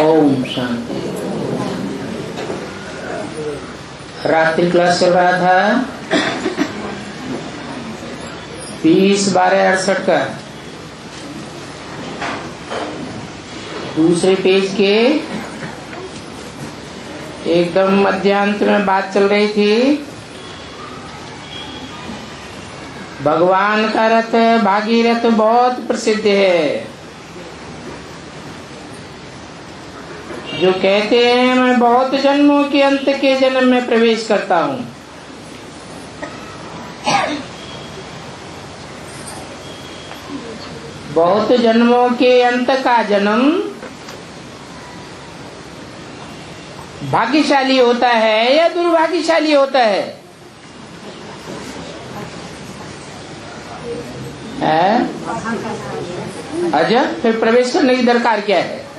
ओम शांति। रात्रि क्लास चल रहा था। बीस बारह अड़सठ का। दूसरे पेज के एकदम मध्यांत में बात चल रही थी। भगवान का रथ, भागीरथ बहुत प्रसिद्ध है। जो कहते हैं, मैं बहुत जन्मों के अंत के जन्म में प्रवेश करता हूँ। बहुत जन्मों के अंत का जन्म भाग्यशाली होता है या दुर्भाग्यशाली होता है? अच्छा फिर प्रवेश करने की दरकार क्या है?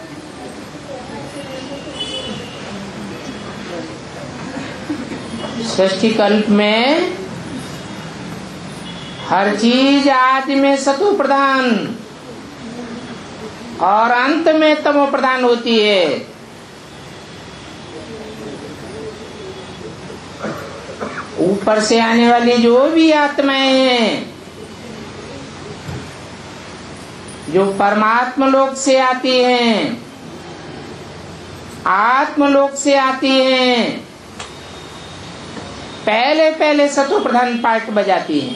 ष्ठी कल्प में हर चीज़ आदि में सतु प्रधान और अंत में तमो प्रधान होती है। ऊपर से आने वाली जो भी आत्माएँ हैं, जो परमात्मा लोक से आती हैं आत्मलोक से आती हैं पहले पहले सतो प्रधान पाठ बजाती है।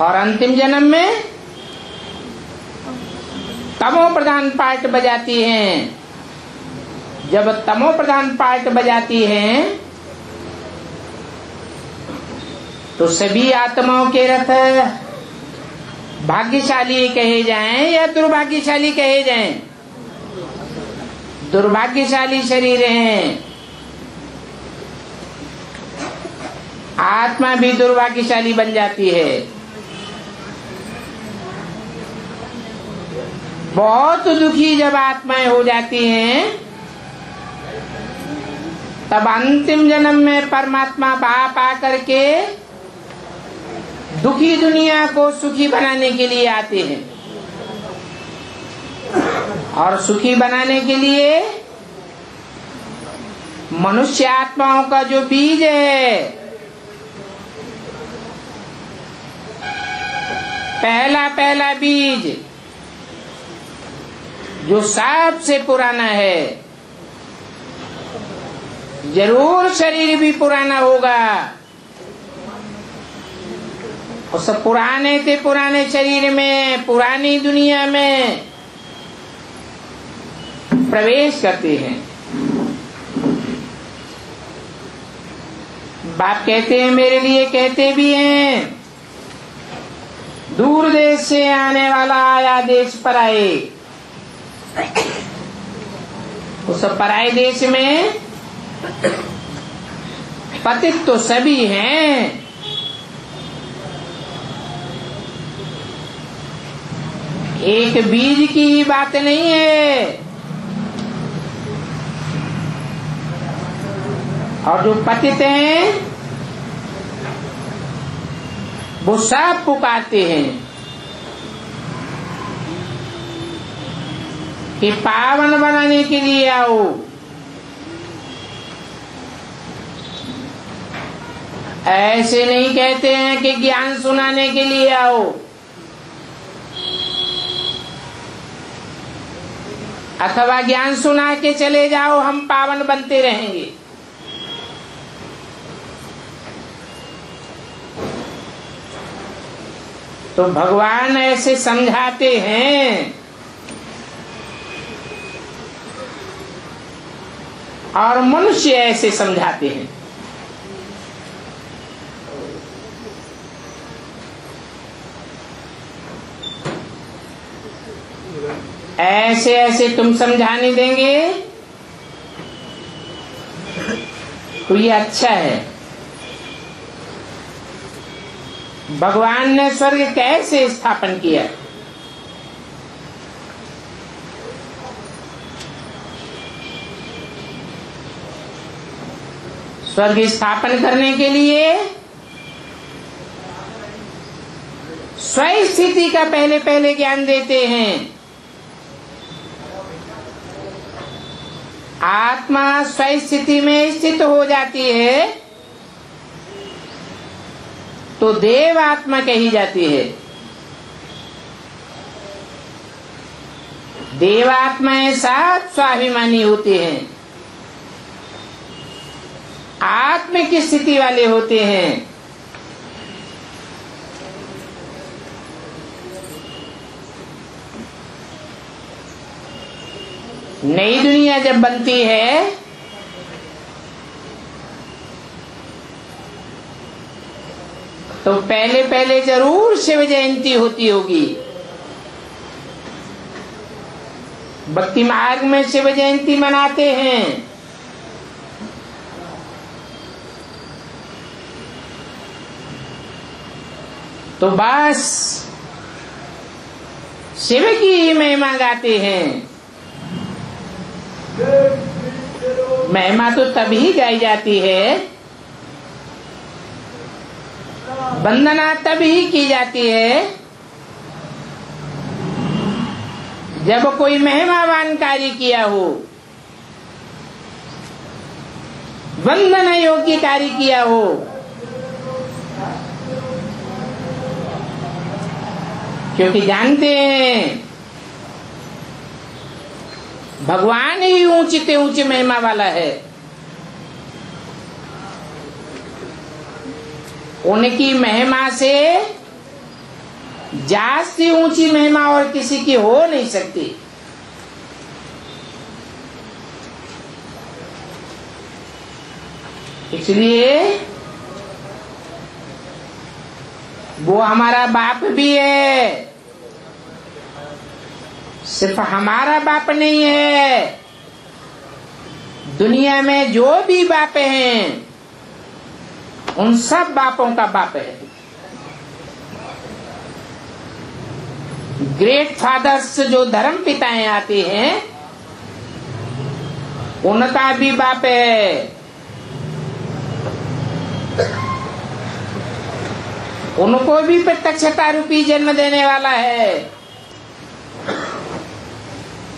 और अंतिम जन्म में तमो प्रधान पार्ट बजाती है। जब तमो प्रधान पार्ट बजाती है तो सभी आत्माओं के रथ भाग्यशाली कहे जाएँ या दुर्भाग्यशाली कहे जाएँ? दुर्भाग्यशाली शरीर हैं। आत्मा भी दुर्भाग्यशाली बन जाती है। बहुत दुखी जब आत्माएँ हो जाती हैं, तब अंतिम जन्म में परमात्मा बाप आकर के दुखी दुनिया को सुखी बनाने के लिए आते हैं। और सुखी बनाने के लिए मनुष्य आत्माओं का जो बीज है पहला पहला बीज, जो सबसे पुराना है, ज़रूर शरीर भी पुराना होगा। उस पुराने से पुराने शरीर में, पुरानी दुनिया में प्रवेश करते हैं। बाप कहते हैं, मेरे लिए कहते भी हैं दूर देश से आने वाला आया देश पर आए उस पराए देश में पतित तो सभी हैं। एक बीज की ही बात नहीं है। और जो पतित हैं वो सब पुकारते हैं कि पावन बनाने के लिए आओ। ऐसे नहीं कहते हैं कि ज्ञान सुनाने के लिए आओ। अथवा ज्ञान सुना के चले जाओ, हम पावन बनते रहेंगे। तो भगवान ऐसे समझाते हैं। और मनुष्य ऐसे समझाते हैं। ऐसे ऐसे तुम समझाने देंगे। तो ये अच्छा है। भगवान ने स्वर्ग कैसे स्थापन किया? स्वर्ग स्थापन करने के लिए स्वयं स्थिति का पहले पहले ज्ञान देते हैं। आत्मा स्वय स्थिति में स्थित हो जाती है। तो देव आत्मा कही जाती है। देवात्माएँ सात स्वाभिमानी होते हैं। आत्म की स्थिति वाले होते हैं। नई दुनिया जब बनती है तो पहले पहले ज़रूर शिव जयंती होती होगी। भक्ति मार्ग में शिव जयंती मनाते हैं। तो बस शिव की ही महिमा गाते हैं। महिमा तो तभी गाई जाती है वंदना तभी की जाती है जब कोई महिमावान कार्य किया हो। वंदना योग्य कार्य किया हो। क्योंकि जानते हैं, भगवान ही ऊँची ऊँची महिमा वाला है। उनकी महिमा से जास्ती ऊँची महिमा और किसी की हो नहीं सकती। इसलिए वो हमारा बाप भी है। सिर्फ़ हमारा बाप नहीं है। दुनिया में जो भी बाप हैं उन सब बापों का बाप है ग्रेट फादर्स जो धर्म पिताएँ आते हैं, उनका भी बाप है। उनको भी प्रत्यक्षता रूपी जन्म देने वाला है।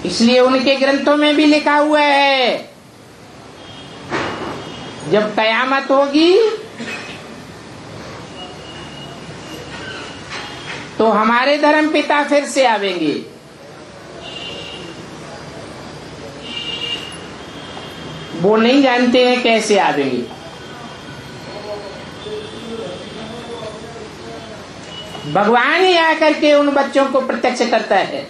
इसलिए उनके ग्रंथों में भी लिखा हुआ है। जब कयामत होगी तो हमारे धर्म पिता फिर से आवेंगे। वो नहीं जानते हैं कैसे आवेंगे। भगवान ही आकर के उन बच्चों को प्रत्यक्ष करता है।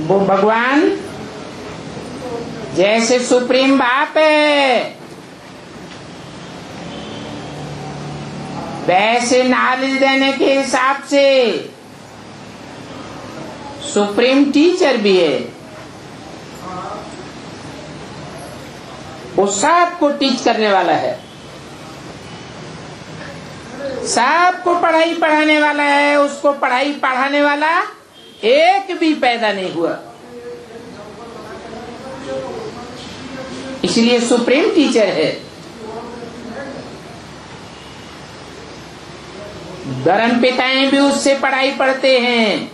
वो भगवान जैसे सुप्रीम बाप है। वैसे नॉलेज देने के हिसाब से। सुप्रीम टीचर भी है। वो सबको टीच करने वाला है। सबको पढ़ाई पढ़ाने वाला है, उसको पढ़ाई पढ़ाने वाला एक भी पैदा नहीं हुआ। इसलिए सुप्रीम टीचर है। धर्म पिताएँ भी उससे पढ़ाई पढ़ते हैं।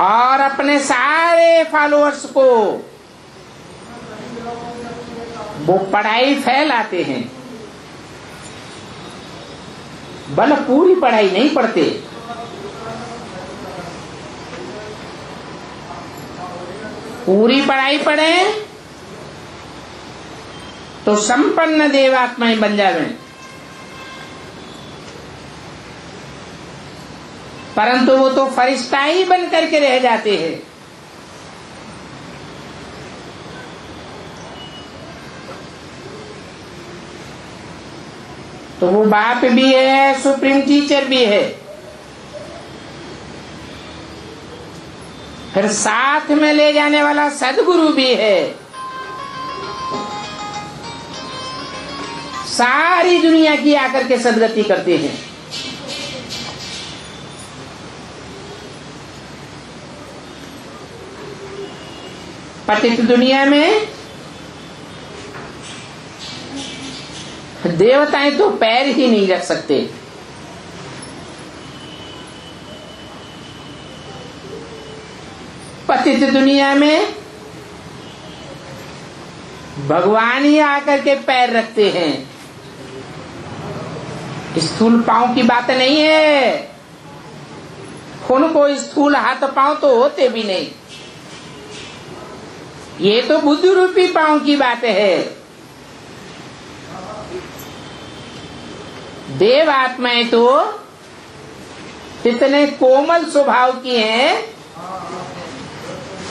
और अपने सारे फॉलोअर्स को वो पढ़ाई फैलाते हैं। बल पूरी पढ़ाई नहीं पढ़ते। पूरी पढ़ाई पढ़े तो संपन्न देवात्माएँ बन जावे। परंतु वो तो फरिश्ता ही बन करके रह जाते हैं। तो वो बाप भी है, सुप्रीम टीचर भी है। फिर साथ में ले जाने वाला सदगुरु भी है। सारी दुनिया की आकर के सदगति करते हैं। पतित दुनिया में देवताएँ तो पैर ही नहीं रख सकते। पतित दुनिया में भगवान ही आकर के पैर रखते हैं। स्थूल पाँव की बात नहीं है। उनको स्थूल हाथ पाँव तो होते भी नहीं। ये तो बुद्धि रूपी पाँव की बात है। देव आत्माएँ तो इतने कोमल स्वभाव की हैं,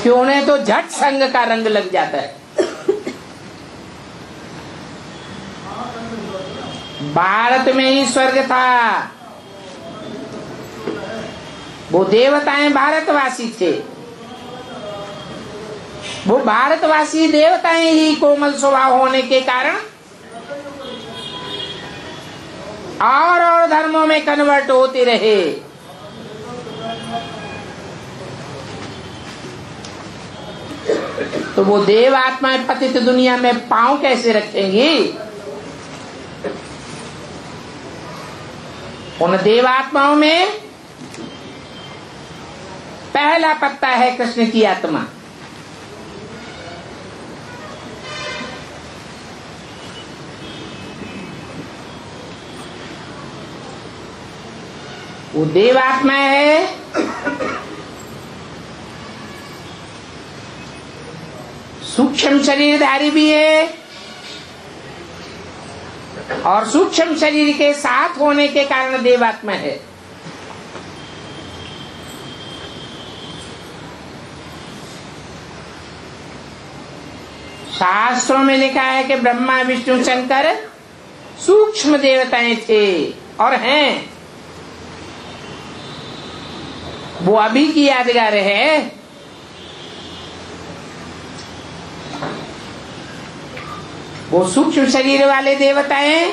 कि उन्हें तो झट संग का रंग लग जाता है। भारत में ही स्वर्ग था। वो देवताएँ भारतवासी थे। वो भारतवासी देवताएँ ही कोमल स्वभाव होने के कारण और और धर्मों में कन्वर्ट होते रहे। तो वो देव आत्माएँ पतित दुनिया में पाँव कैसे रखेंगी? उन देवात्माओं में पहला पत्ता है कृष्ण की आत्मा। वो देवात्मा है। सूक्ष्म शरीरधारी भी है। और सूक्ष्म शरीर के साथ होने के कारण देवात्मा है। शास्त्रों में लिखा है कि ब्रह्मा, विष्णु, शंकर सूक्ष्म देवताएँ थे और हैं। वो अभी की यादगार है। वो सूक्ष्म शरीर वाले देवताएँ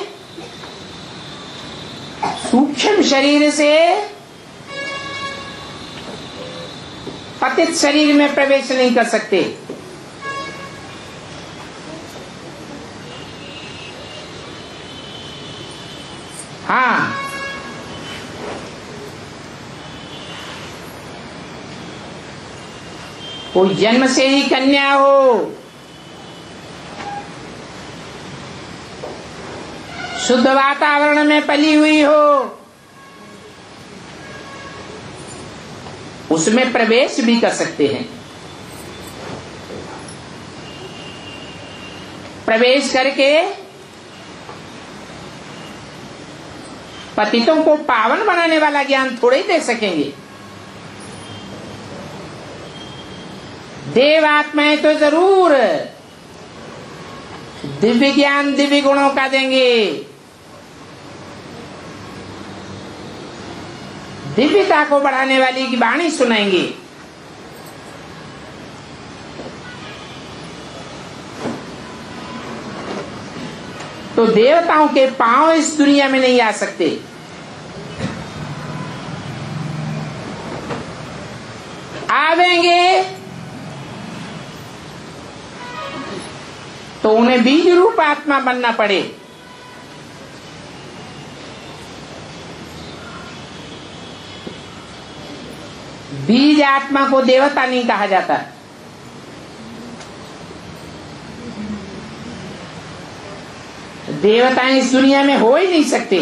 सूक्ष्म शरीर से पतित शरीर में प्रवेश नहीं कर सकते। हाँ। कोई जन्म से ही कन्या हो। शुद्ध वातावरण में पली हुई हो। उसमें प्रवेश भी कर सकते हैं। प्रवेश करके पतितों को पावन बनाने वाला ज्ञान थोड़े ही दे सकेंगे। देव आत्माएँ तो ज़रूर दिव्य ज्ञान, दिव्य गुणों का देंगे। दिव्यता को बढ़ाने वाली की वाणी सुनाएँगे। तो देवताओं के पाँव इस दुनिया में नहीं आ सकते। आवेंगे। तो उन्हें बीज रूप आत्मा बनना पड़े। बीज आत्मा को देवता नहीं कहा जाता देवताएँ इस दुनिया में हो ही नहीं सकते।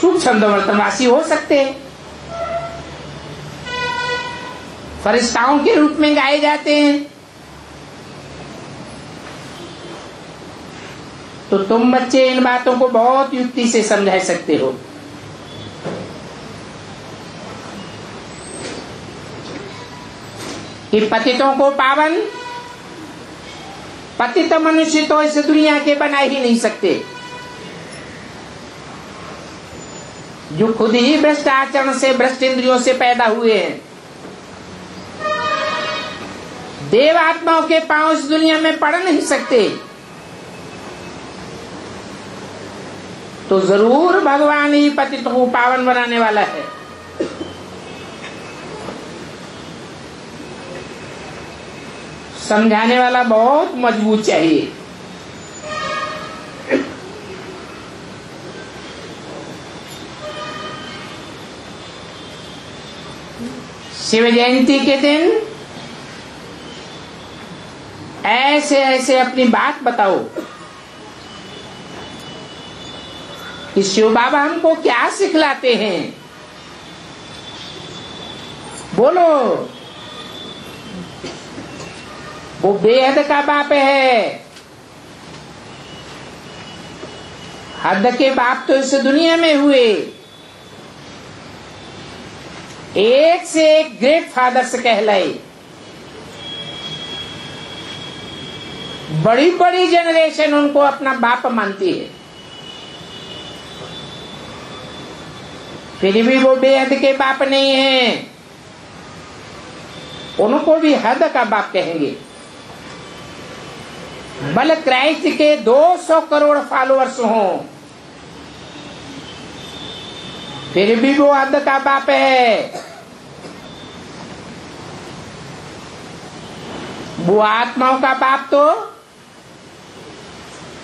सुख छंदवर्तनवासी हो सकते। हैं फरिश्ताओं के रूप में गाए जाते हैं। तो तुम बच्चे इन बातों को बहुत युक्ति से समझा सकते हो। कि पतितों को पावन, पतित मनुष्य तो इस दुनिया के बना ही नहीं सकते। जो खुद ही भ्रष्ट आचरण से, भ्रष्ट इंद्रियों से पैदा हुए हैं। देव आत्माओं के पाँव इस दुनिया में पड़ नहीं सकते। तो ज़रूर भगवान ही पतित को पावन बनाने वाला है। समझाने वाला बहुत मज़बूत चाहिए। शिव जयंती के दिन ऐसे ऐसे अपनी बात बताओ। कि शिव बाबा हमको क्या सिखलाते हैं? बोलो। वो बेहद का बाप है। हद के बाप तो इस दुनिया में हुए। एक से एक ग्रेट फादर से कहलाए। बड़ी बड़ी जनरेशन उनको अपना बाप मानती है। फिर भी वो बेहद के बाप नहीं है। उनको भी हद का बाप कहेंगे। बल क्राइस्ट के 200 करोड़ फॉलोअर्स हों। फिर भी वो हद का बाप है। वो आत्माओं का बाप तो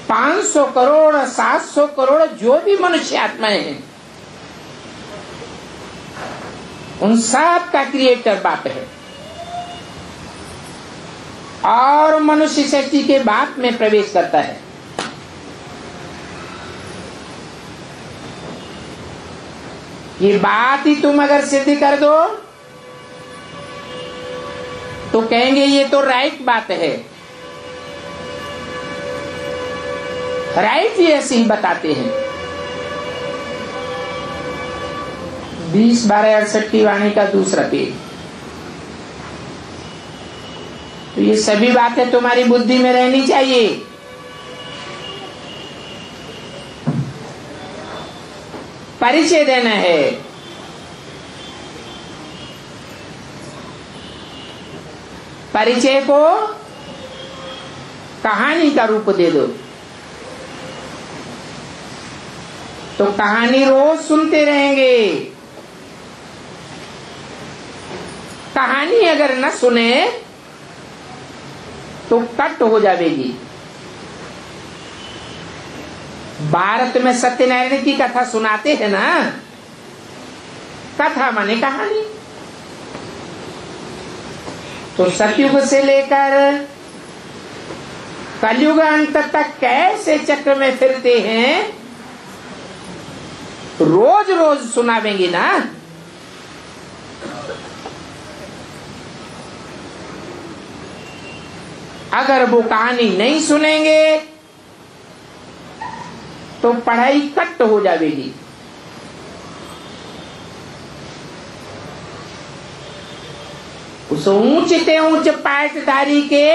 500 करोड़ 700 करोड़ जो भी मनुष्य आत्माएँ हैं। उन सब का क्रिएटर बाप है। और मनुष्य शक्ति के बाप में प्रवेश करता है। ये बात ही तुम अगर सिद्ध कर दो तो कहेंगे ये तो राइट बात है। राइट ही ऐसे ही बताते हैं। बीस बारह अड़सठ की वाणी का दूसरा पेज तो ये सभी बातें तुम्हारी बुद्धि में रहनी चाहिए। परिचय देना है। परिचय को कहानी का रूप दे दो। तो कहानी रोज सुनते रहेंगे। कहानी अगर न सुने तो कट हो जाएगी। भारत में सत्यनारायण की कथा सुनाते हैं ना? कथा माने कहानी। तो सतयुग से लेकर कलयुग अंत तक कैसे चक्र में फिरते हैं रोज रोज सुनावेंगे ना? अगर वो कहानी नहीं सुनेंगे तो पढ़ाई कट हो जाएगी। उस ऊंचते ऊंच पाठधारी के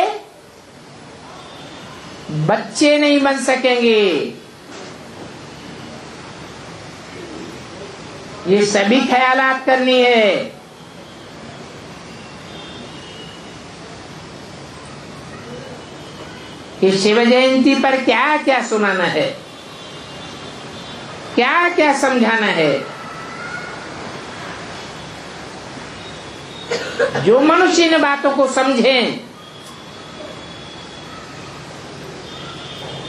बच्चे नहीं बन सकेंगे। ये सभी ख्यालात करनी है। कि शिव जयंती पर क्या क्या सुनाना है? क्या क्या समझाना है? जो मनुष्य इन बातों को समझे,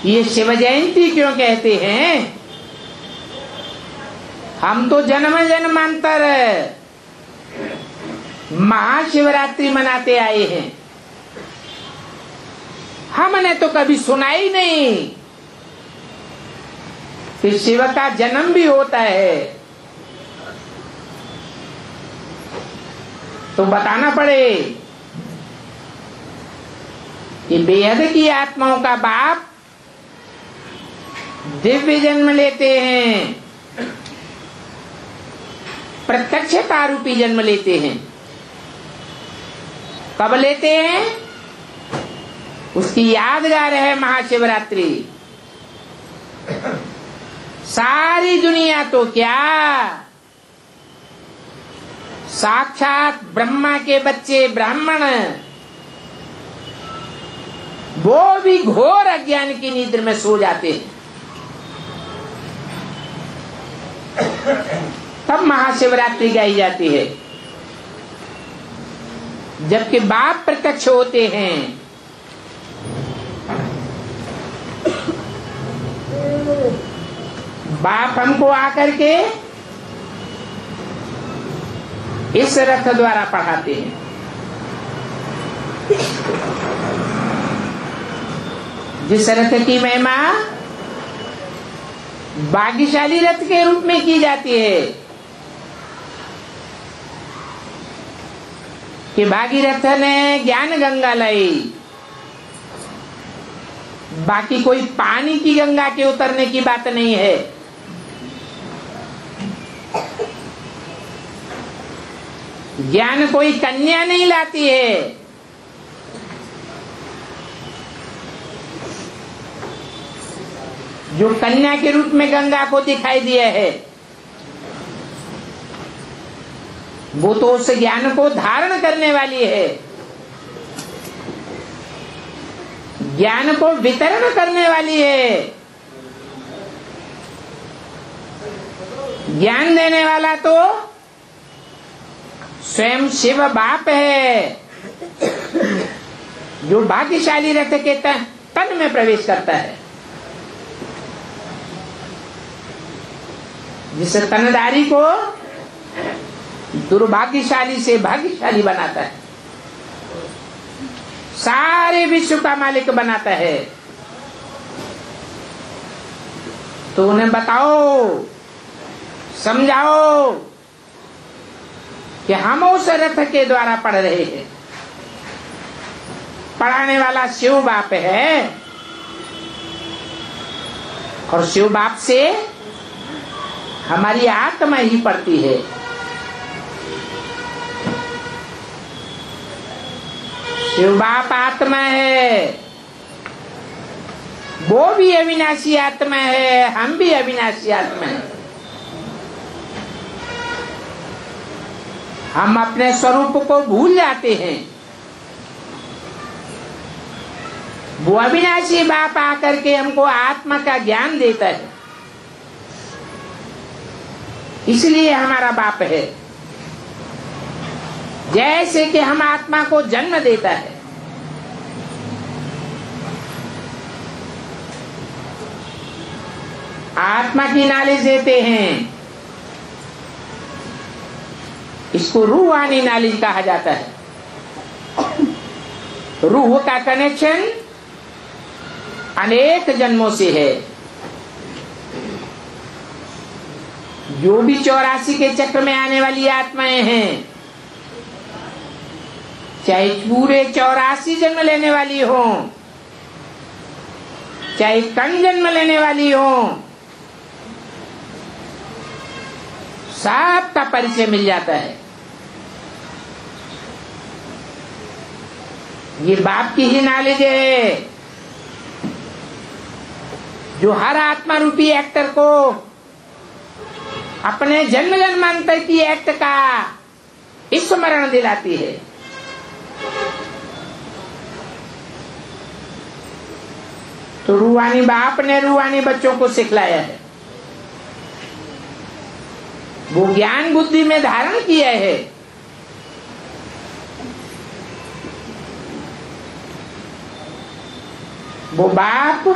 ये शिव जयंती क्यों कहते हैं? हम तो जन्म जन्मांतर महाशिवरात्रि मनाते आए हैं। हमने तो कभी सुना ही नहीं। कि शिव का जन्म भी होता है। तो बताना पड़े कि बेहद की आत्माओं का बाप दिव्य जन्म लेते हैं। प्रत्यक्षता रूपी जन्म लेते हैं। कब लेते हैं? उसकी यादगार है महाशिवरात्रि। सारी दुनिया तो क्या? साक्षात ब्रह्मा के बच्चे ब्राह्मण। वो भी घोर अज्ञान की नींद में सो जाते हैं। तब महाशिवरात्रि गाई जाती है। जबकि बाप प्रत्यक्ष होते हैं। बाप हमको आकर के इस रथ द्वारा पढ़ाते हैं। जिस रथ की महिमा भाग्यशाली रथ के रूप में की जाती है कि भागीरथ ने ज्ञान गंगा लाई। बाकी कोई पानी की गंगा के उतरने की बात नहीं है। ज्ञान कोई कन्या नहीं लाती है। जो कन्या के रूप में गंगा को दिखाई दिया है, वो तो उस ज्ञान को धारण करने वाली है। ज्ञान को वितरण करने वाली है। ज्ञान देने वाला तो स्वयं शिव बाप है। जो भाग्यशाली रथ के तन में प्रवेश करता है। जिस तनदारी को दुर्भाग्यशाली से भाग्यशाली बनाता है। सारे विश्व का मालिक बनाता है। तो उन्हें बताओ, समझाओ कि हम उस रथ के द्वारा पढ़ रहे हैं। पढ़ाने वाला शिव बाप है। और शिव बाप से हमारी आत्मा ही पड़ती है। शिव बाप आत्मा है। वो भी अविनाशी आत्मा है, हम भी अविनाशी आत्मा है। हम अपने स्वरूप को भूल जाते हैं। वो अविनाशी बाप आकर के हमको आत्मा का ज्ञान देता है। इसलिए हमारा बाप है। जैसे कि हम आत्मा को जन्म देता है। आत्मा की नॉलेज देते हैं। इसको रूहानी नॉलेज कहा जाता है। रूह का कनेक्शन अनेक जन्मों से है। जो भी चौरासी के चक्र में आने वाली आत्माएँ हैं चाहे पूरे चौरासी जन्म लेने वाली हो, चाहे कम जन्म लेने वाली हो सबका परिचय मिल जाता है। ये बाप की ही नॉलेज है। जो हर आत्मा रूपी एक्टर को अपने जन्म जन्मांतर की एक्ट का स्मरण दिलाती है। तो रूहानी बाप ने रूहानी बच्चों को सिखलाया है। वो ज्ञान बुद्धि में धारण किया है। वो बाप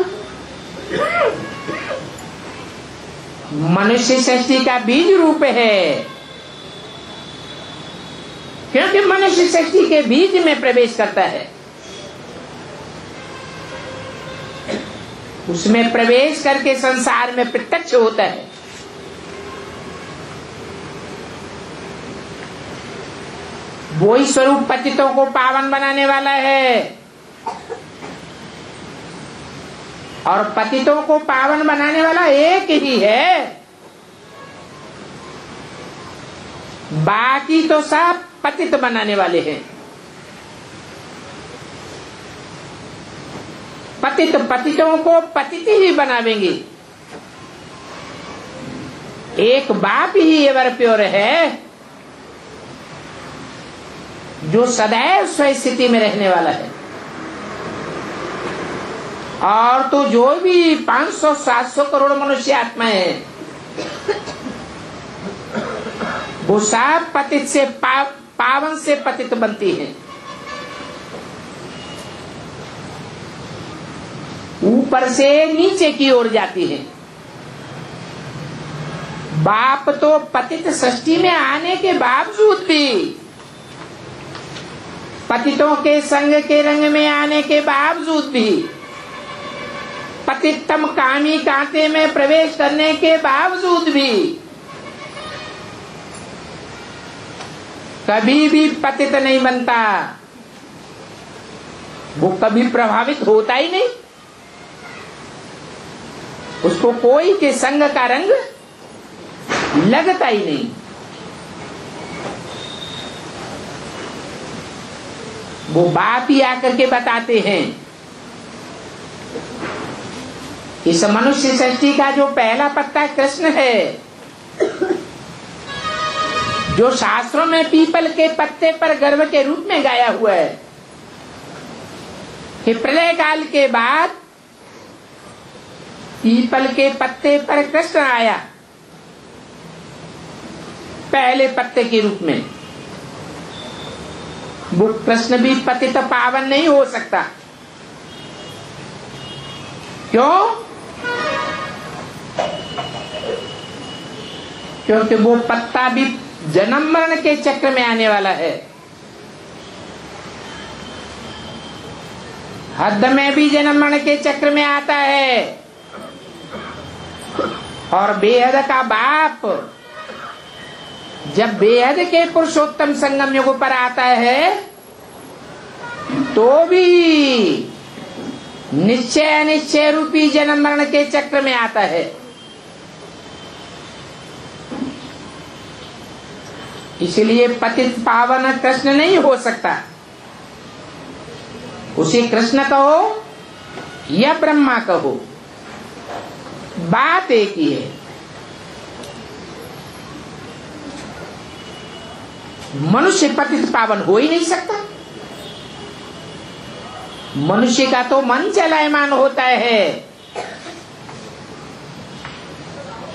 मनुष्य सृष्टि का बीज रूप है। क्योंकि मनुष्य सृष्टि के बीज में प्रवेश करता है। उसमें प्रवेश करके संसार में प्रत्यक्ष होता है। वो ही स्वरूप पतितों को पावन बनाने वाला है। और पतितों को पावन बनाने वाला एक ही है। बाकी तो सब पतित बनाने वाले हैं। पतित पतितों को पतित ही बनावेंगे। एक बाप ही एवर प्योर है जो सदैव स्वस्थिति में रहने वाला है। और तो जो भी 500-700 करोड़ मनुष्य आत्माएँ हैं वो सब पतित से पा, पावन से पतित बनती हैं। ऊपर से नीचे की ओर जाती है। बाप तो पतित सृष्टि में आने के बावजूद भी पतितों के संग के रंग में आने के बावजूद भी पतितम कामी कांटे में प्रवेश करने के बावजूद भी कभी भी पतित नहीं बनता। वो कभी प्रभावित होता ही नहीं। उसको कोई के संग का रंग लगता ही नहीं। वो बाप ही आकर के बताते हैं, इस मनुष्य सृष्टि का जो पहला पत्ता कृष्ण है, जो शास्त्रों में पीपल के पत्ते पर गर्व के रूप में गाया हुआ है, कि प्रलय काल के बाद पीपल के पत्ते पर कृष्ण आया। पहले पत्ते के रूप में। वो कृष्ण भी पतित पावन नहीं हो सकता। क्यों? क्योंकि वो पत्ता भी जन्म मरण के चक्र में आने वाला है। हद में भी जन्म मरण के चक्र में आता है। और बेहद का बाप। जब बेहद के पुरुषोत्तम संगम युग पर आता है तो भी निश्चय अनिश्चय रूपी जन्म मरण के चक्र में आता है। इसलिए पतित पावन कृष्ण नहीं हो सकता। उसे कृष्ण कहो या ब्रह्मा कहो। बात एक ही है। मनुष्य पतित पावन हो ही नहीं सकता। मनुष्य का तो मन चलायमान होता है।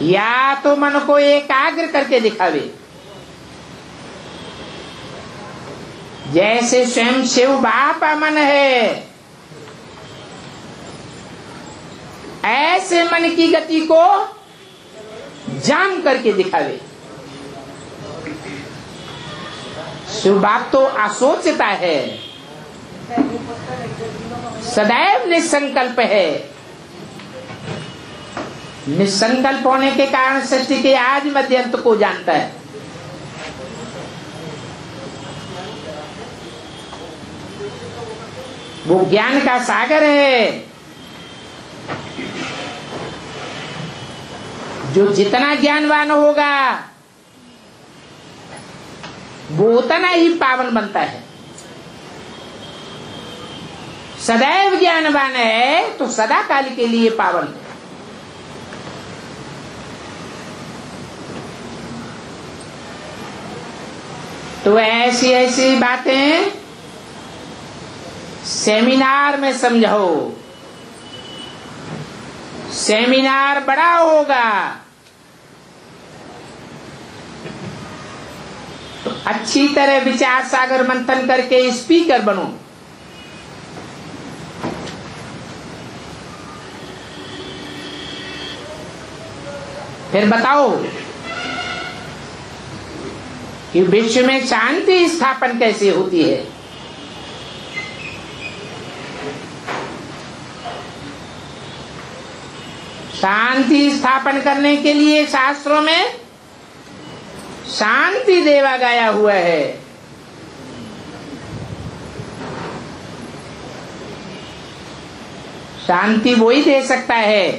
या तो मन को एकाग्र करके दिखावे। जैसे स्वयं शिव बाप मन है। ऐसे मन की गति को जान करके दिखावे। बाप तो असोचता है। सदैव निसंकल्प है। निसंकल्प होने के कारण सृष्टि के आज मध्यंत को जानता है। वो ज्ञान का सागर है। जो जितना ज्ञानवान होगा, वो उतना ही पावन बनता है। सदैव ज्ञानवान है तो सदा काल के लिए पावन है। तो ऐसी ऐसी बातें सेमिनार में समझाओ। सेमिनार बड़ा होगा। अच्छी तरह विचार सागर मंथन करके स्पीकर बनो। फिर बताओ कि विश्व में शांति स्थापन कैसे होती है? शांति स्थापन करने के लिए शास्त्रों में शांति देवा गाया हुआ है। शांति वो ही दे सकता है,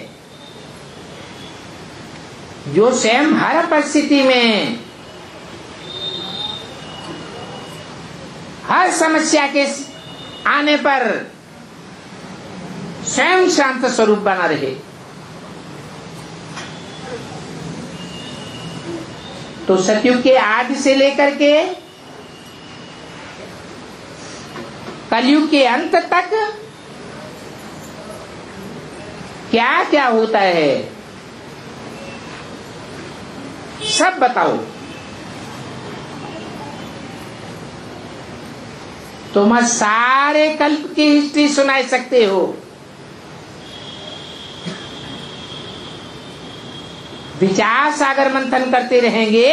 जो स्वयं हर परिस्थिति में, हर समस्या के आने पर स्वयं शांत स्वरूप बना रहे। तो सतयुग के आदि से लेकर के कलयुग के अंत तक क्या क्या होता है? सब बताओ। तुम सारे कल्प की हिस्ट्री सुना सकते हो। विचार सागर मंथन करते रहेंगे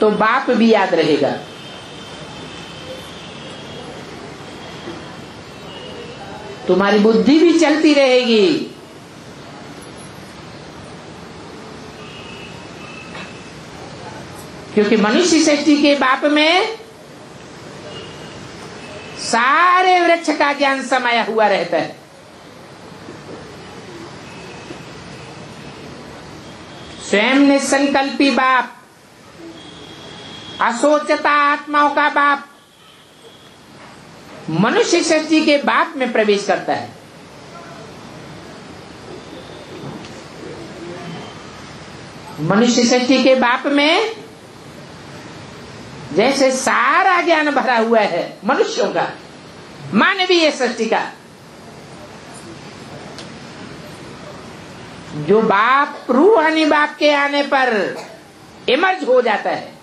तो बाप भी याद रहेगा। तुम्हारी बुद्धि भी चलती रहेगी। क्योंकि मनुष्य सृष्टि के बाप में सारे वृक्ष का ज्ञान समाया हुआ रहता है। स्वयं निसंकल्पी बाप, असोचता आत्माओं का बाप, मनुष्य सृष्टि के बाप में प्रवेश करता है। मनुष्य सृष्टि के बाप में जैसे सारा ज्ञान भरा हुआ है मनुष्यों का, मानवीय सृष्टि का। जो बाप, रूहानी बाप के आने पर इमर्ज हो जाता है।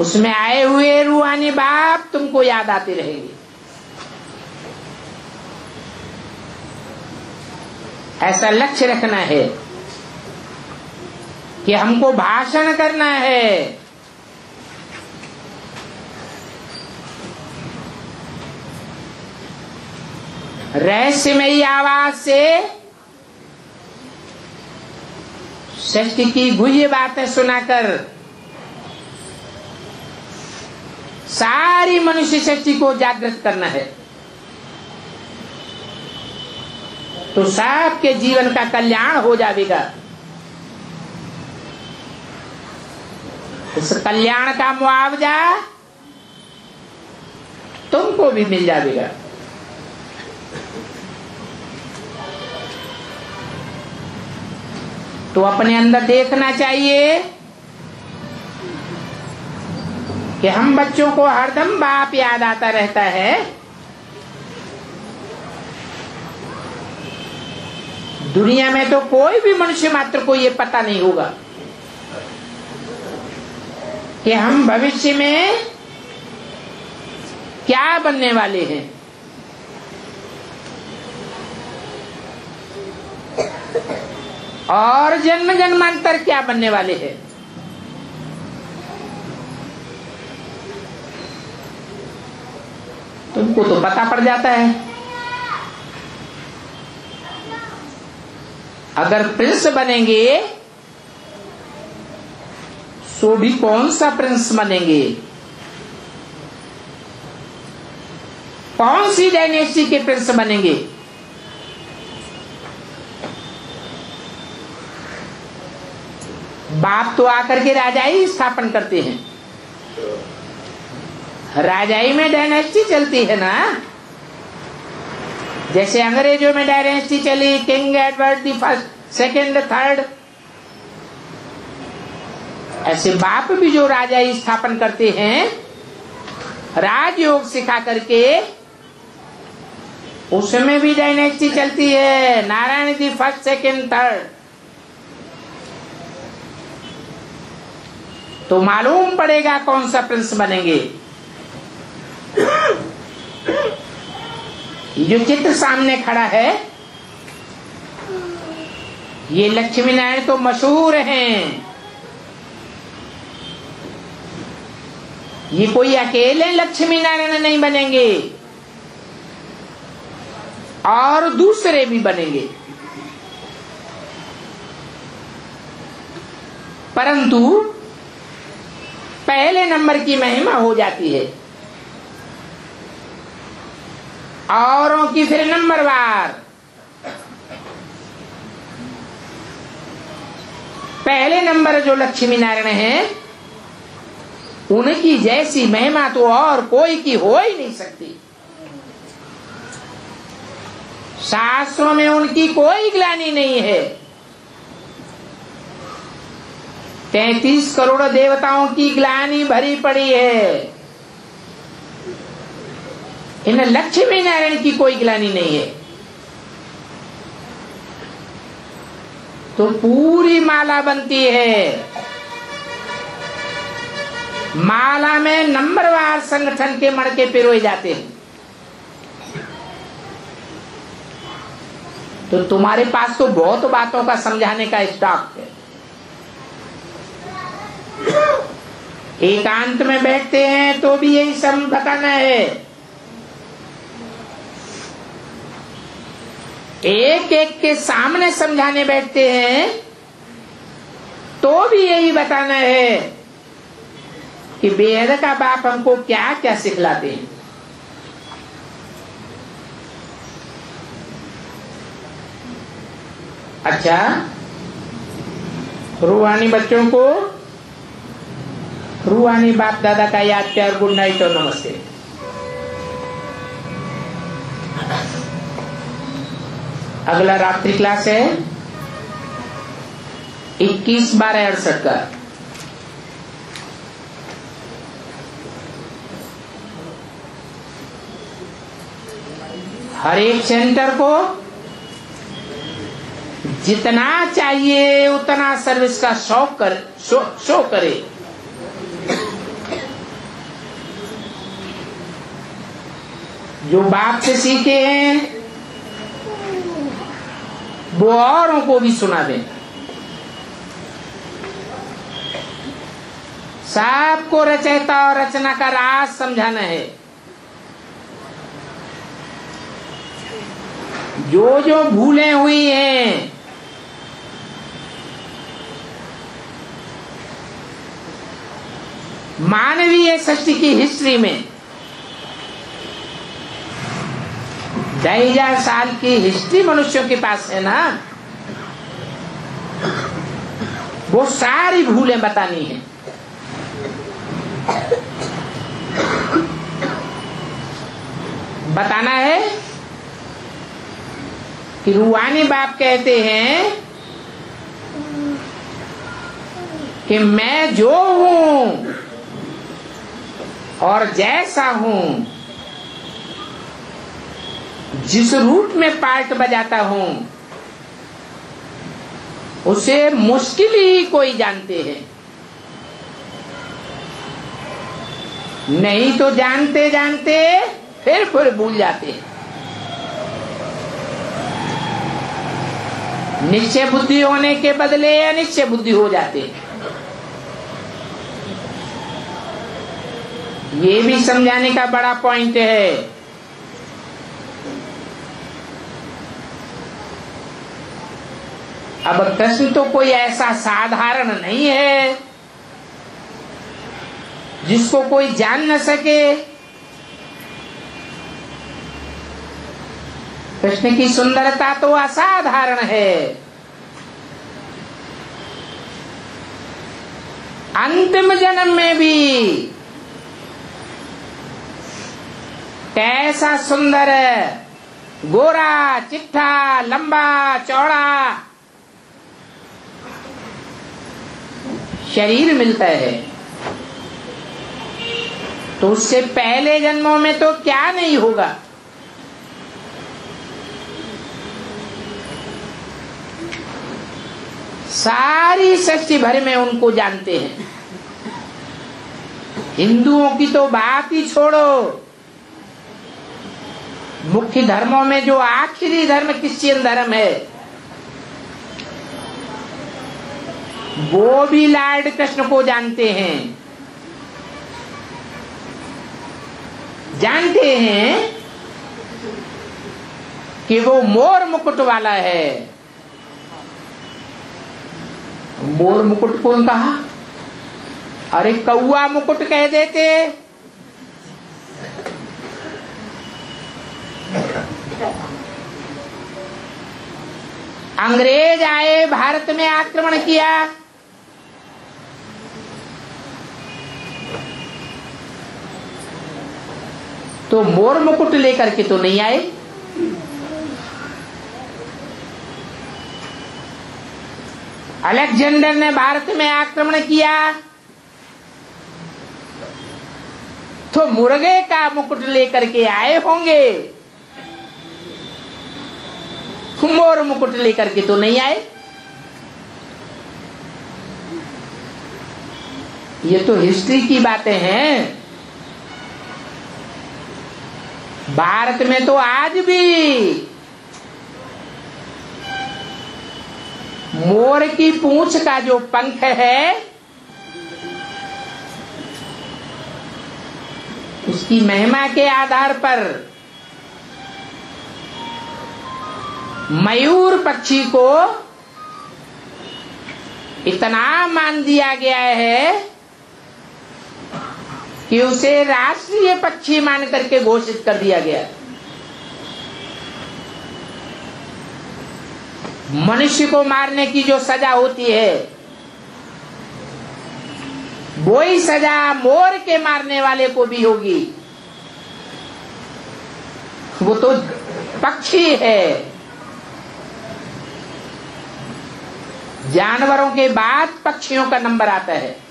उसमें आए हुए रूहानी बाप तुमको याद आते रहेंगे। ऐसा लक्ष्य रखना है कि हमको भाषण करना है। रहस्यमयी आवाज़ से सृष्टि की गुह्य बातें सुनाकर सारी मनुष्य शक्ति को जागृत करना है। तो सबके जीवन का कल्याण हो जाएगा। उस कल्याण का मुआवजा तुमको भी मिल जाएगा। तो अपने अंदर देखना चाहिए कि हम बच्चों को हरदम बाप याद आता रहता है। दुनिया में तो कोई भी मनुष्य मात्र को ये पता नहीं होगा कि हम भविष्य में क्या बनने वाले हैं। और जन्म जन्मांतर क्या बनने वाले हैं? तुमको तो पता पड़ जाता है। अगर प्रिंस बनेंगे सो भी कौन सा प्रिंस बनेंगे? कौन सी डायनेस्टी के प्रिंस बनेंगे? बाप तो आकर के राजाई स्थापन करते हैं। राजाई में डायनेस्टी चलती है ना? जैसे अंग्रेज़ों में डायनेस्टी चली king Edward the first second third ऐसे बाप भी जो राजाई स्थापन करते हैं, राजयोग सिखा करके उसमें भी डायनेस्टी चलती है। Narayan the first second third तो मालूम पड़ेगा कौन सा प्रिंस बनेंगे। जो चित्र सामने खड़ा है, ये लक्ष्मी नारायण तो मशहूर हैं। ये कोई अकेले लक्ष्मी नारायण नहीं बनेंगे। और दूसरे भी बनेंगे। परंतु पहले नंबर की महिमा हो जाती है। औरों की फिर नंबरवार पहले नंबर जो लक्ष्मी नारायण है, उनकी जैसी महिमा तो और कोई की हो ही नहीं सकती। शास्त्रों में उनकी कोई ग्लानी नहीं है। तैतीस करोड़ देवताओं की ग्लानी भरी पड़ी है। इन्हें लक्ष्मी नारायण की कोई ग्लानी नहीं है। तो पूरी माला बनती है। माला में नंबरवार संगठन के मड़के पिरोए जाते हैं। तो तुम्हारे पास तो बहुत बातों का समझाने का स्टॉक है। एकांत में बैठते हैं तो भी यही सब बताना है। एक एक के सामने समझाने बैठते हैं तो भी यही बताना है कि बेहद का बाप हमको क्या क्या सिखलाते हैं। अच्छा रूहानी बच्चों को रूहानी बाप दादा का याद प्यार गुड नाइट और नमस्ते. अगला रात्रि क्लास है इक्कीस बारह अड़सठ का हर एक सेंटर को जितना चाहिए उतना सर्विस का शौक कर शो, शो करे। जो बाप से सीखे हैं, वो औरों को भी सुना दें। सबको रचयिता और रचना का राज समझाना है। जो जो भूले हुई हैं, मानवीय सृष्टि की हिस्ट्री में ढाई हज़ार साल की हिस्ट्री मनुष्यों के पास है ना? वो सारी भूलें बतानी है। बताना है कि रूहानी बाप कहते हैं कि मैं जो हूँ और जैसा हूँ जिस रूट में पार्ट बजाता हूँ उसे मुश्किल ही कोई जानते हैं। नहीं तो जानते जानते फिर फिर भूल जाते हैं। निश्चय बुद्धि होने के बदले अनिश्चय बुद्धि हो जाते हैं। ये भी समझाने का बड़ा पॉइंट है। अब प्रश्न तो कोई ऐसा साधारण नहीं है, जिसको कोई जान न सके। कृष्ण की सुंदरता तो असाधारण है। अंतिम जन्म में भी कैसा सुंदर, गोरा, चिट्ठा, लंबा, चौड़ा शरीर मिलता है। तो उससे पहले जन्मों में तो क्या नहीं होगा? सारी सृष्टि भर में उनको जानते हैं। हिंदुओं की तो बात ही छोड़ो। मुख्य धर्मों में जो आखिरी धर्म क्रिश्चियन धर्म है वो भी लॉर्ड कृष्ण को जानते हैं। जानते हैं कि वो मोर मुकुट वाला है। मोर मुकुट कौन कहा अरे कौआ मुकुट कह देते। अंग्रेज़ आए, भारत में आक्रमण किया। तो मोर मुकुट लेकर के तो नहीं आए। अलेक्जेंडर ने भारत में आक्रमण किया। तो मुर्गे का मुकुट लेकर के आए होंगे। मोर मुकुट लेकर के तो नहीं आए। ये तो हिस्ट्री की बातें हैं। भारत में तो आज भी मोर की पूंछ का जो पंख है, उसकी महिमा के आधार पर मयूर पक्षी को इतना मान दिया गया है कि उसे राष्ट्रीय पक्षी मान करके घोषित कर दिया गया मनुष्य को मारने की जो सजा होती है वो ही सजा मोर के मारने वाले को भी होगी। वो तो पक्षी है। जानवरों के बाद पक्षियों का नंबर आता है।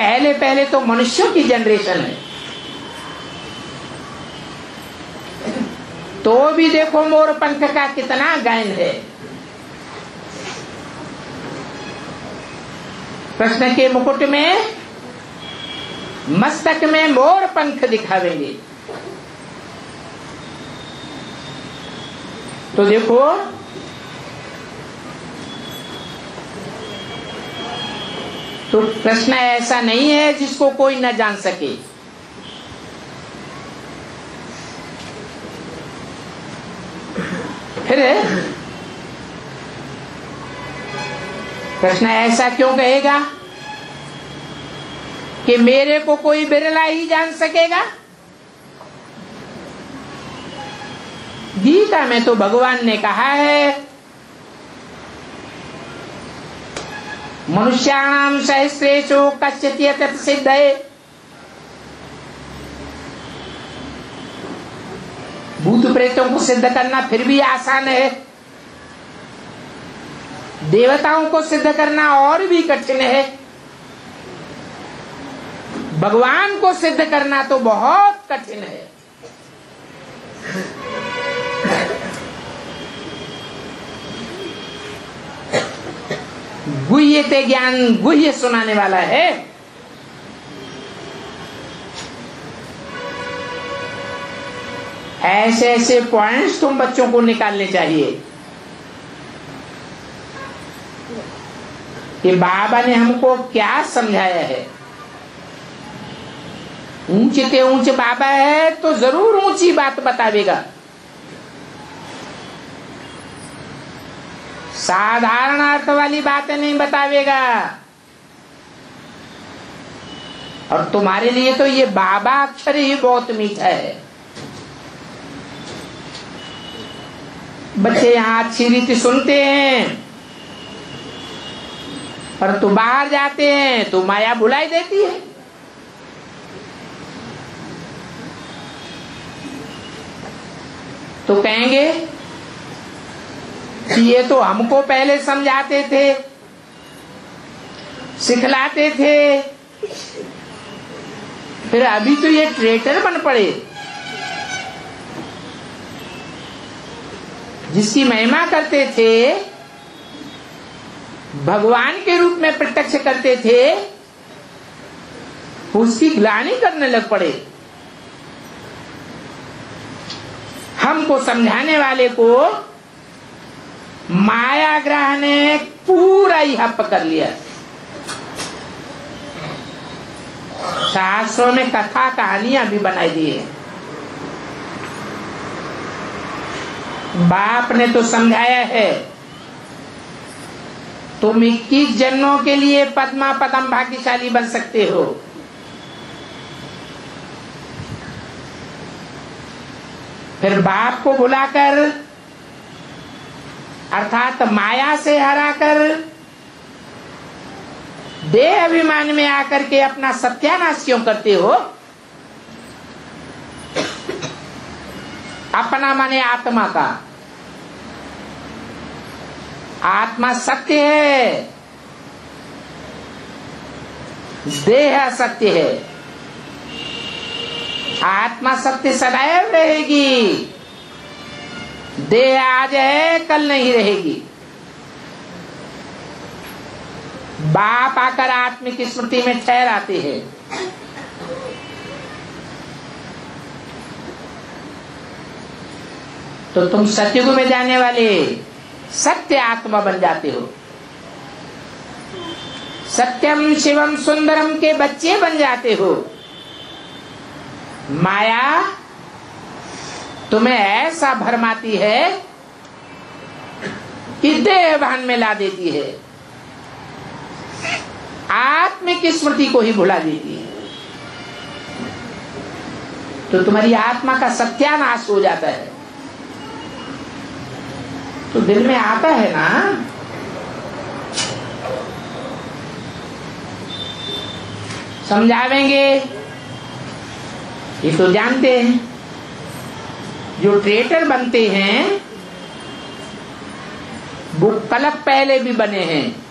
पहले पहले तो मनुष्यों की जनरेशन है। तो भी देखो मोर पंख का कितना गायन है। कृष्ण के मुकुट में, मस्तक में मोर पंख दिखावेंगे। तो देखो तो प्रश्न ऐसा नहीं है जिसको कोई न जान सके। फिर प्रश्न ऐसा क्यों कहेगा कि मेरे को कोई बिरला ही जान सकेगा? गीता में तो भगवान ने कहा है मनुष्याणाम सहस्रेशो कश्चित सिद्ध है भूत प्रेतों को सिद्ध करना फिर भी आसान है। देवताओं को सिद्ध करना और भी कठिन है। भगवान को सिद्ध करना तो बहुत कठिन है। गुह्य ते ज्ञान, गुह्य सुनाने वाला है। ऐसे ऐसे पॉइंट्स तुम बच्चों को निकालने चाहिए। कि बाबा ने हमको क्या समझाया है? ऊँचे ऊँचे बाबा है तो ज़रूर ऊँची बात बतावेगा। साधारण अर्थ वाली बातें नहीं बतावेगा। और तुम्हारे लिए तो ये बाबा अक्षर ही बहुत मीठा है। बच्चे यहाँ अच्छी रीति सुनते हैं। पर तू बाहर जाते हैं तो माया भुलाई देती है। तो कहेंगे कि ये तो हमको पहले समझाते थे, सिखलाते थे। फिर अभी तो ये ट्रेटर बन पड़े। जिसकी महिमा करते थे, भगवान के रूप में प्रत्यक्ष करते थे, उसकी ग्लानी करने लग पड़े। हमको समझाने वाले को माया ग्रह ने पूरा ही हप कर लिया। शास्त्रों में कथा कहानियाँ भी बनाई दी है। बाप ने तो समझाया है, तुम इक्कीस जन्मों के लिए पद्मा पदम भाग्यशाली बन सकते हो। फिर बाप को बुलाकर अर्थात माया से हराकर, देह अभिमान में आकर के अपना सत्यानाश क्यों करते हो? अपना माने आत्मा का। आत्मा सत्य है। देह सत्य है। आत्मा सत्य सदैव रहेगी। देह आज है, कल नहीं रहेगी। बाप आकर आत्मिक स्मृति में ठहराते हैं। तो तुम सत्युग में जाने वाले सत्य आत्मा बन जाते हो। सत्यम, शिवम, सुंदरम के बच्चे बन जाते हो। माया तुम्हें ऐसा भरमाती है कि देह भान में ला देती है। आत्म की स्मृति को ही भुला देती है। तो तुम्हारी आत्मा का सत्यानाश हो जाता है। तो दिल में आता है ना? समझावेंगे? ये तो जानते हैं। जो ट्रेटर बनते हैं, वो कलप पहले भी बने हैं।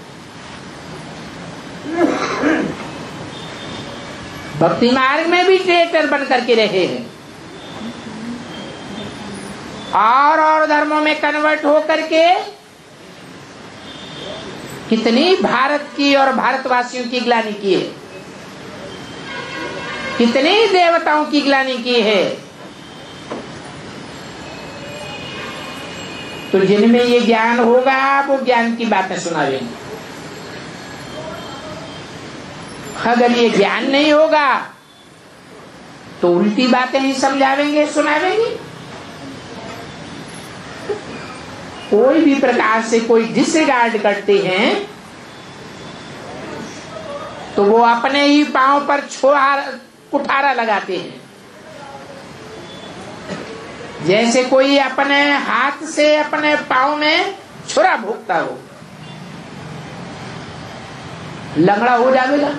भक्ति मार्ग में भी ट्रेटर बन करके रहे हैं। और और धर्मों में कन्वर्ट हो करके कितनी भारत की और भारतवासियों की ग्लानी की है। कितनी देवताओं की ग्लानी की है। तो जिनमें ये ज्ञान होगा, वो ज्ञान की बातें सुनावेंगे अगर ये ज्ञान नहीं होगा तो उल्टी बातें ही समझावेंगे, सुनावेंगे। कोई भी प्रकार से कोई डिसरिगार्ड करते हैं तो वो अपने ही पाँव पर छोड़ा कुठारा लगाते हैं। जैसे कोई अपने हाथ से अपने पाव में छुरा भोगता हो, लंगड़ा हो जाएगा।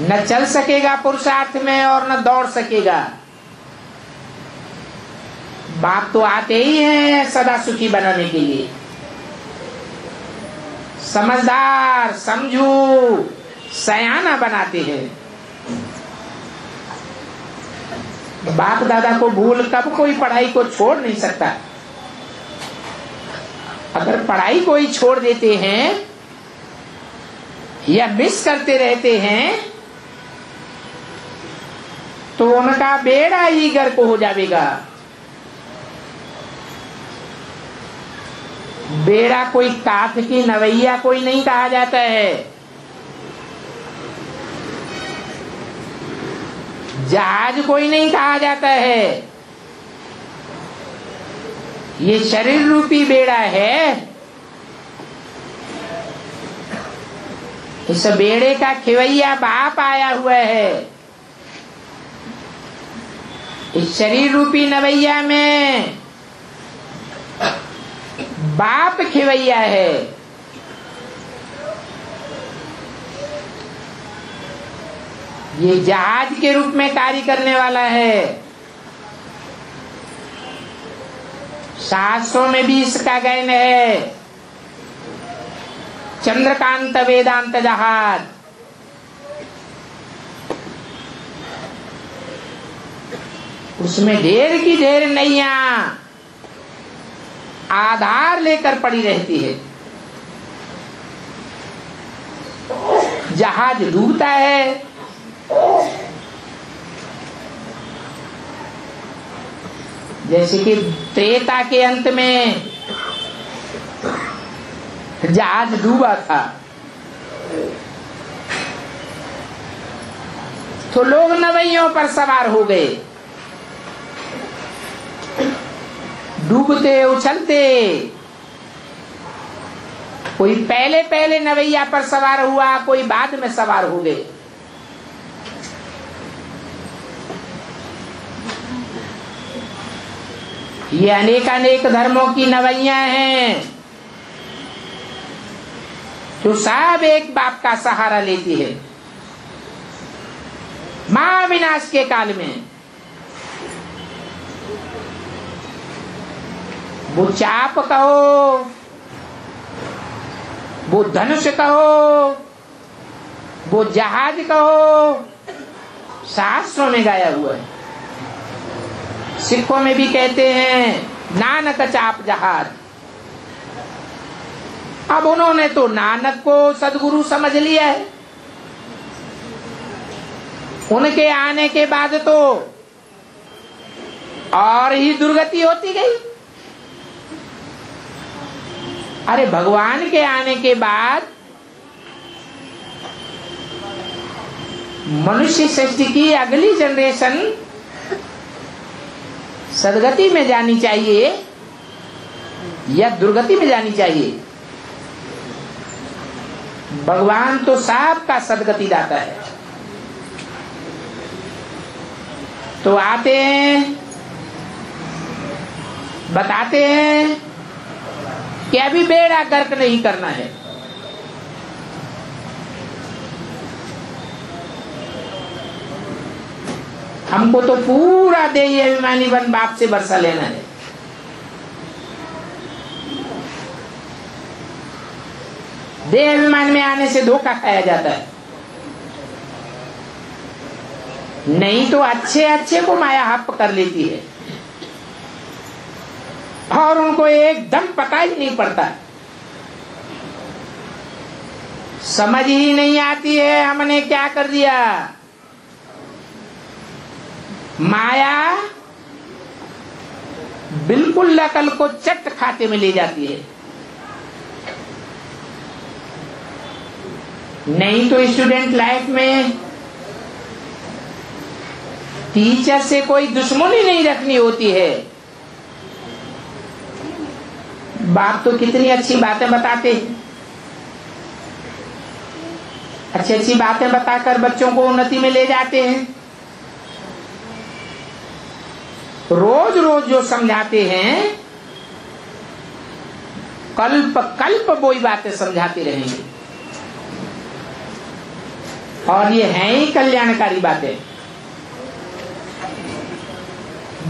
न चल सकेगा पुरुषार्थ में और न दौड़ सकेगा। बाप तो आते ही हैं सदा सुखी बनाने के लिए। समझदार, समझू, सयाना बनाते हैं। बाप दादा को भूल कब कोई पढ़ाई को छोड़ नहीं सकता? अगर पढ़ाई कोई छोड़ देते हैं या मिस करते रहते हैं तो उनका बेड़ा ही गर्क हो जाएगा। बेड़ा कोई काठ की नवैया कोई नहीं कहा जाता है। जहाज़ कोई नहीं कहा जाता है। ये शरीर रूपी बेड़ा है। इस बेड़े का खेवैया बाप आया हुआ है। इस शरीर रूपी नवैया में बाप खेवैया है। ये जहाज़ के रूप में कार्य करने वाला है। शास्त्रों में भी इसका गायन है। चंद्रकांत वेदांत जहाज़। उसमें ढेर की ढेर नैया। आधार लेकर पड़ी रहती है। जहाज़ डूबता है। जैसे कि त्रेता के अंत में जहाज़ डूबा था। तो लोग नवैयों पर सवार हो गए। डूबते उछलते कोई पहले पहले नवैया पर सवार हुआ, कोई बाद में सवार हो गए। ये अनेक अनेक धर्मों की नवैया हैं। जो सब एक बाप का सहारा लेती है। महाविनाश के काल में वो चाप कहो, वो धनुष कहो, वो जहाज़ कहो शास्त्रों में गाया हुआ है। सिखों में भी कहते हैं, नानक चाप जहाज़ अब उन्होंने तो नानक को सदगुरु समझ लिया है। उनके आने के बाद तो और ही दुर्गति होती गई। अरे भगवान के आने के बाद मनुष्य सृष्टि की अगली जनरेशन सदगति में जानी चाहिए या दुर्गति में जानी चाहिए? भगवान तो सबका सदगति दाता है। तो आते हैं, बताते हैं कि अभी बेड़ा गर्क नहीं करना है। हमको तो पूरा देही अभिमानी बन बाप से वर्षा लेना है। देह अभिमान में आने से धोखा खाया जाता है। नहीं तो अच्छे अच्छे को माया हप कर लेती है। और उनको एकदम पता ही नहीं पड़ता। समझ ही नहीं आती है हमने क्या कर दिया। माया बिल्कुल लकल को चट खाते में ले जाती है। नहीं तो स्टूडेंट लाइफ में टीचर से कोई दुश्मनी नहीं रखनी होती है। बाप तो कितनी अच्छी बातें बताते। हैं अच्छी अच्छी बातें बताकर बच्चों को उन्नति में ले जाते हैं। रोज रोज जो समझाते हैं कल्प कल्प वही बातें समझाते रहेंगे। और ये है ही कल्याणकारी बातें।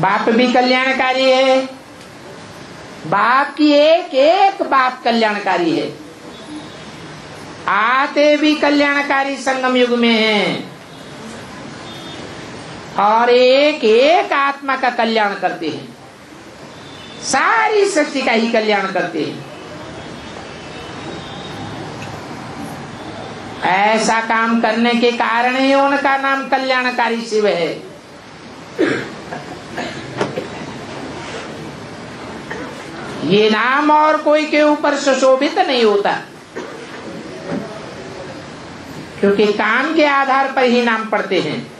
बाप भी कल्याणकारी है, बाप की एक एक बात कल्याणकारी है। आते भी कल्याणकारी संगम युग में हैं। और एक एक आत्मा का कल्याण करते हैं। सारी सृष्टि का ही कल्याण करते हैं। ऐसा काम करने के कारण ही उनका नाम कल्याणकारी शिव है। ये नाम और कोई के ऊपर सुशोभित नहीं होता। क्योंकि काम के आधार पर ही नाम पड़ते हैं।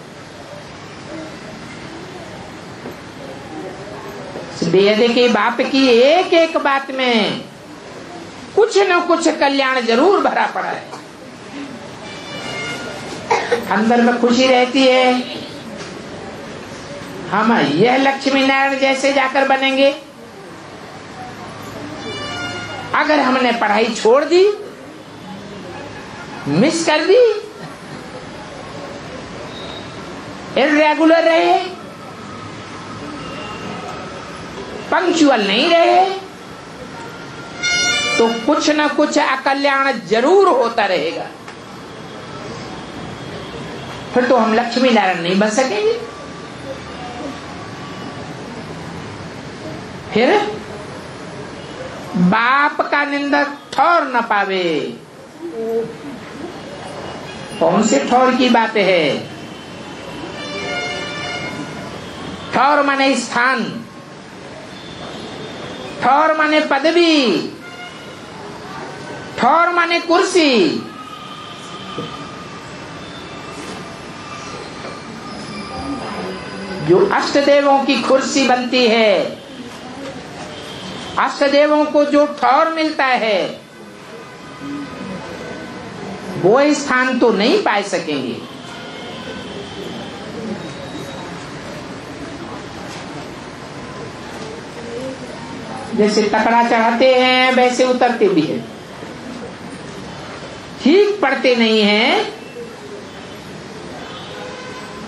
वेद के बाप की एक एक बात में कुछ न कुछ कल्याण ज़रूर भरा पड़ा है। अंदर में खुशी रहती है। हम यह लक्ष्मी नारायण जैसे जाकर बनेंगे। अगर हमने पढ़ाई छोड़ दी मिस कर दी इरेगुलर रहे पंक्चुअल नहीं रहे तो कुछ ना कुछ अकल्याण ज़रूर होता रहेगा। फिर तो हम लक्ष्मी नारायण नहीं बन सकेंगे। फिर बाप का निंदक ठौर न पावे। कौन से ठौर की बात है? ठौर माने स्थान। ठौर माने पदवी ठौर माने कुर्सी। जो अष्ट देवों की कुर्सी बनती है। अष्ट देवों को जो ठौर मिलता है, वो स्थान तो नहीं पा सकेंगे। जैसे तकड़ा चढ़ाते हैं, वैसे उतरते भी हैं। ठीक पढ़ते नहीं हैं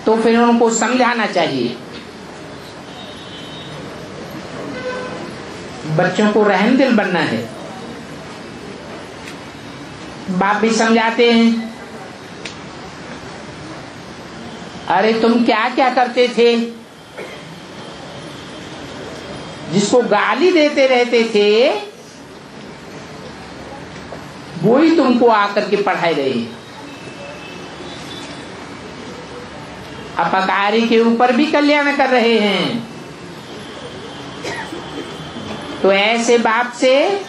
तो फिर उनको समझाना चाहिए। बच्चों को रहम दिल बनना है। बाप भी समझाते हैं, अरे तुम क्या क्या करते थे? जिसको गाली देते रहते थे वो ही तुमको आकर के पढ़ाई रही। अपकारी के ऊपर भी कल्याण कर रहे हैं। तो ऐसे बाप से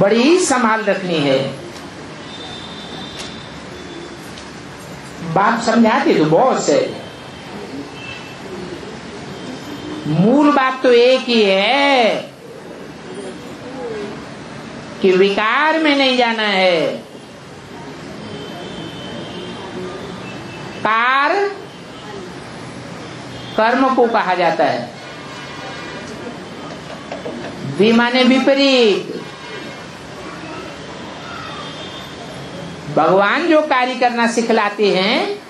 बड़ी संभाल रखनी है। बाप समझाते तो बहुत से। मूल बात तो एक ही है कि विकार में नहीं जाना है। कार कर्म को कहा जाता है। विमाने विपरीत। भगवान जो कार्य करना सिखलाते हैं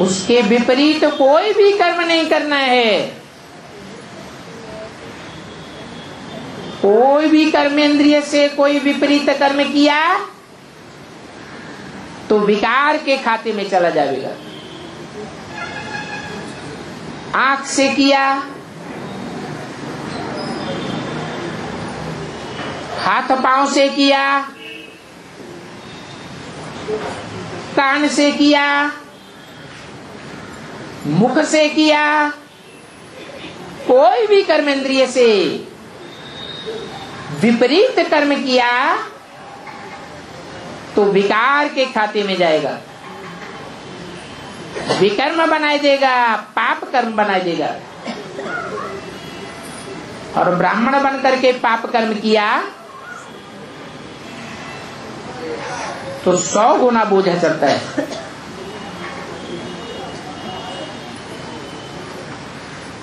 उसके विपरीत तो कोई भी कर्म नहीं करना है। कोई भी कर्मेंद्रिय से कोई विपरीत कर्म किया तो विकार के खाते में चला जाएगा। आँख से किया, हाथ पाँव से किया, कान से किया मुख से किया, कोई भी कर्मेंद्रिय से विपरीत कर्म किया तो विकार के खाते में जाएगा। विकर्म बनाए देगा, पाप कर्म बनाए देगा। और ब्राह्मण बन करके पाप कर्म किया तो सौ गुना बोझा चलता है।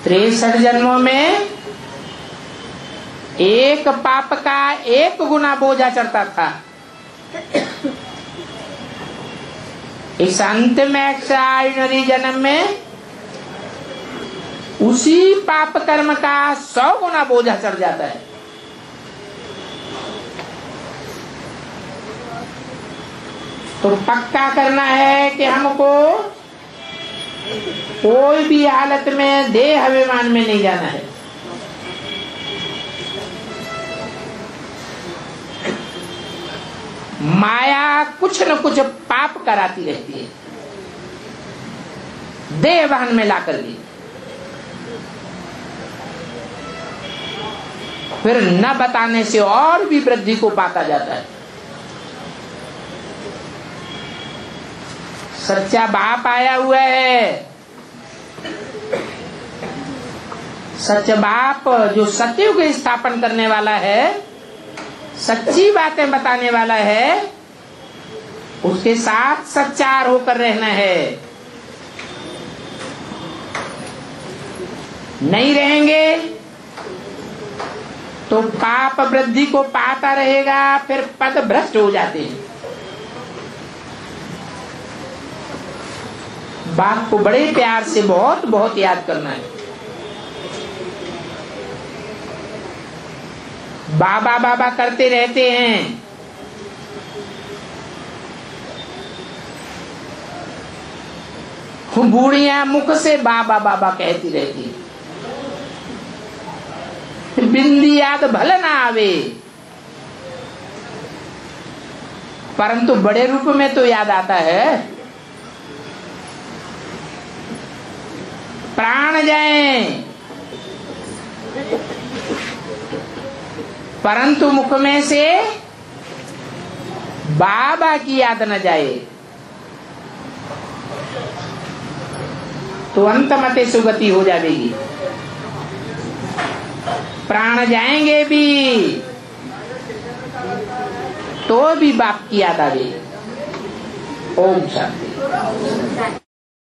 तिरसठ जन्मों में एक पाप का एक गुना बोझा चढ़ता था। इस अंत में जन्म में उसी पाप कर्म का सौ गुना बोझा चढ़ जाता है। तो पक्का करना है कि हमको कोई भी हालत में, देह अभिमान में नहीं जाना है। माया कुछ न कुछ पाप कराती रहती है। देह वाहन में ला कर दी फिर न बताने से और भी वृद्धि को पाता जाता है। सच्चा बाप आया हुआ है। सच बाप, जो सत्य को स्थापन करने वाला है, सच्ची बातें बताने वाला है, उसके साथ सच्चार होकर रहना है। नहीं रहेंगे तो पाप वृद्धि को पाता रहेगा, फिर पद भ्रष्ट हो जाते हैं। बाप को बड़े प्यार से बहुत बहुत याद करना है। बाबा बाबा करते रहते हैं। बूढ़िया मुख से बाबा बाबा कहती रहती बिंदी याद भल ना आवे। परंतु बड़े रूप में तो याद आता है। प्राण जाए। परंतु मुख में से बाबा की याद न जाए। तो अंत मते सुगति हो जाएगी। प्राण जाएँगे भी तो भी बाप की याद आवे। ओम शांति।